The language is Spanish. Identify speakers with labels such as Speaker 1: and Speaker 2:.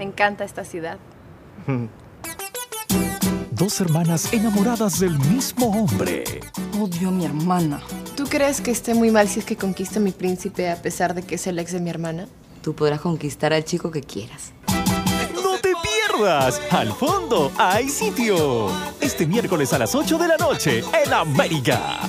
Speaker 1: Me encanta esta ciudad.
Speaker 2: Dos hermanas enamoradas del mismo hombre.
Speaker 3: Odio a mi hermana.
Speaker 1: ¿Tú crees que esté muy mal si es que conquista a mi príncipe a pesar de que es el ex de mi hermana?
Speaker 3: Tú podrás conquistar al chico que quieras.
Speaker 2: ¡No te pierdas! Al fondo hay sitio. Este miércoles a las 8 de la noche en América.